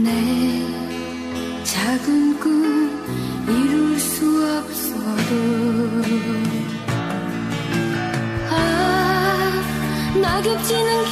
내 작은 꿈 이룰 수 없어도. 아 낙엽 지는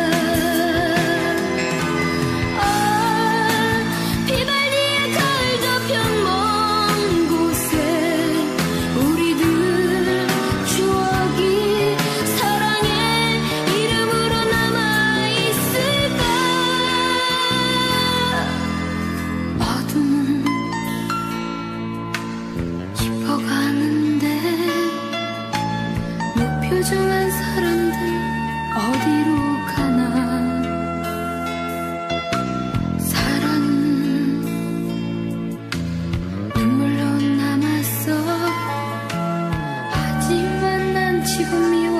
소중한 사람들 어디로 가나? 사랑은 눈물로 남았어. 하지만 난 지금이야